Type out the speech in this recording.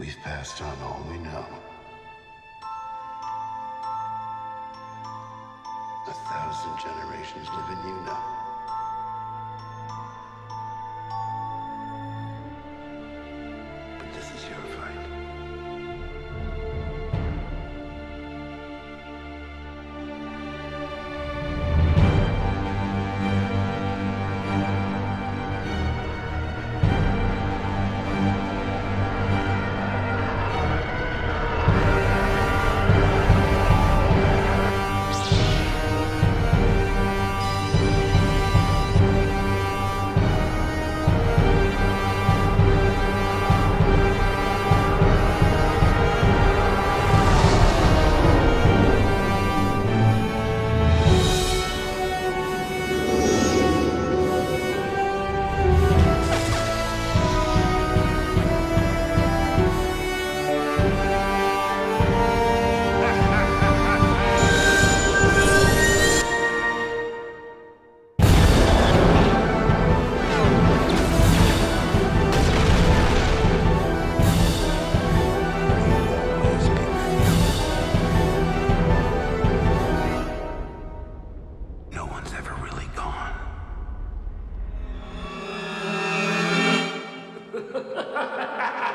We've passed on all we know. A thousand generations live in you now. Ha ha ha!